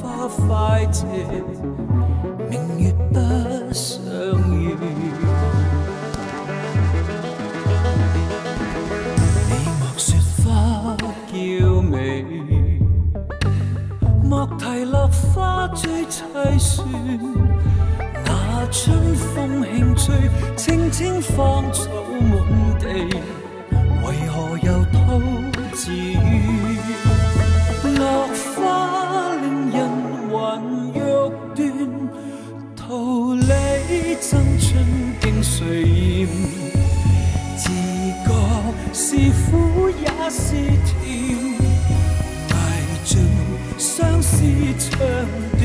花快谢？明月不相圆。你莫说花娇美。莫提落花追凄酸，那春风轻吹，青青芳草满地，桃李争春竟谁厌？自觉是苦也是甜。挨尽相思长短。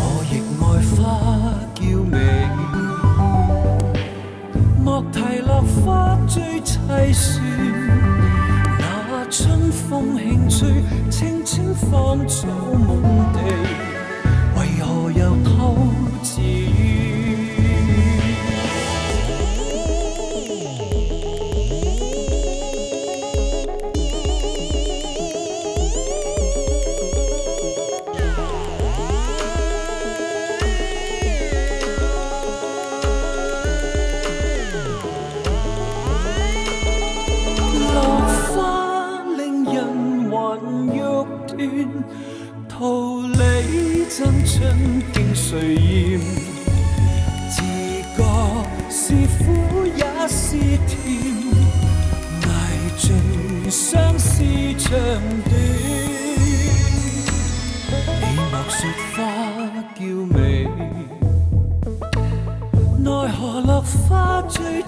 我亦爱花娇美，莫提落花追凄酸。春风轻吹，青青芳草满地，为何又偷欲断，桃李争春竟谁厌？自觉是苦也是甜，挨尽相思长短。你莫说花娇美。奈何落花追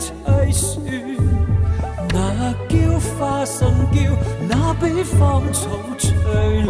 心嬌，那比芳草翠绿，